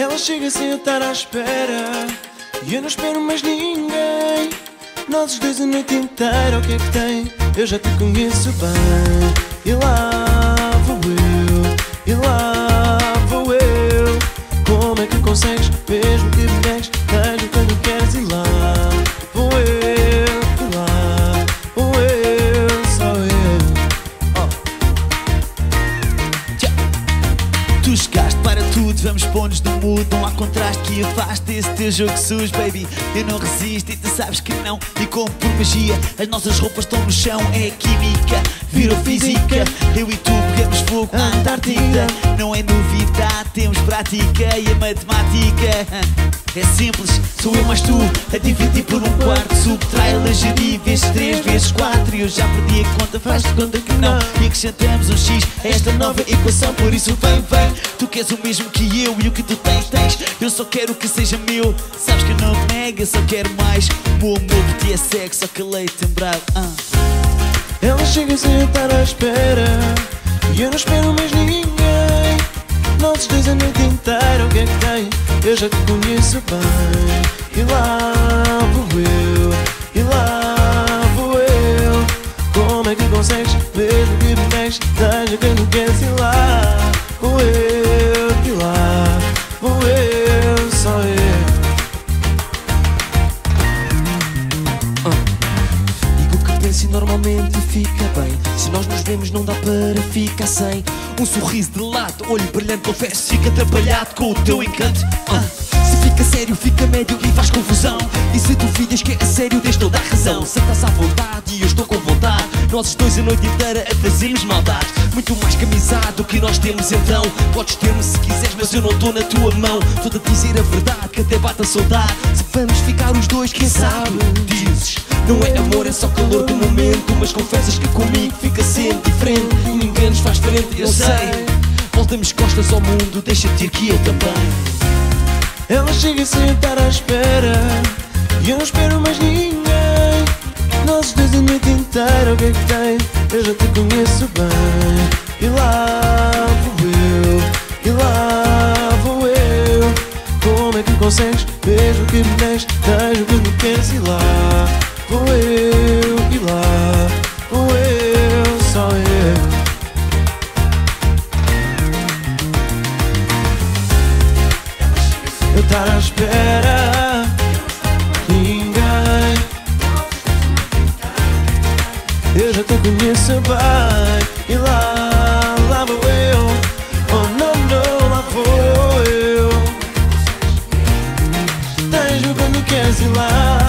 Ela chega sem eu estar à espera. E eu não espero mais ninguém. Nós os dois a noite inteira O que é que tem? Eu já te conheço bem. E lá tudo, vamos pôr-nos no mood Não há contraste que afaste esse teu jogo sujo, baby. Eu não resisto e tu sabes que não. E como por magia, as nossas roupas estão no chão. É química, virou física. Eu e tu Antártida Não é novidade, temos prática e a matemática é simples, sou eu mais tu A dividir por um quarto. Subtrai, gerir vezes três vezes quatro. E eu já perdi a conta, faz de conta que não. E acrescentamos um X a esta nova equação Por isso vem, vem. Tu queres o mesmo que eu e o que tu tens, tens. Eu só quero que seja meu. Sabes que eu não te nego, eu só quero mais. O amor por ti é sexo, só que leite em bravo ah. Ela chega sem estar à espera E eu não espero mais ninguém. Nós dois a noite inteira O que é que tem? Eu já te conheço bem. E lá vou eu E lá vou eu. Como é que consegues Mesmo que me negues Seja que não queres ir lá Vou eu E lá vou eu Só eu. O e normalmente fica bem Se nós nos vemos não dá para ficar sem Um sorriso de lado, olho brilhante Confesso, fica atrapalhado com o teu encanto. Ah, Se fica sério, fica médio e faz confusão. E se duvidas que é sério, tens toda a razão. Se estás à vontade e eu estou com vontade Nós dois a noite inteira a fazermos maldade. Muito mais que amizade do que nós temos então Podes ter-me se quiseres, mas eu não estou na tua mão. Estou a dizer a verdade, que até bate a saudade. Se vamos ficar os dois, quem sabe? Dizes, não é amor, é só calor do momento. Mas confessas que comigo fica sempre diferente. E ninguém nos faz frente, eu sei. Voltamos costas ao mundo, deixa-te ir que eu também. Ela chega sem estar à espera. E eu não espero mais ninguém. Nós dois a noite inteira O que é que tem? Eu já te conheço bem. E lá vou eu E lá vou eu. Como é que consegues? Mesmo que me negues Vejo que não queres ir lá Vou eu e lá, vou eu, só eu. Eu estar à espera ninguém. Eu já te conheço bem e lá, lá vou eu. Oh não, não, lá vou eu. Tens jogando queres ir lá.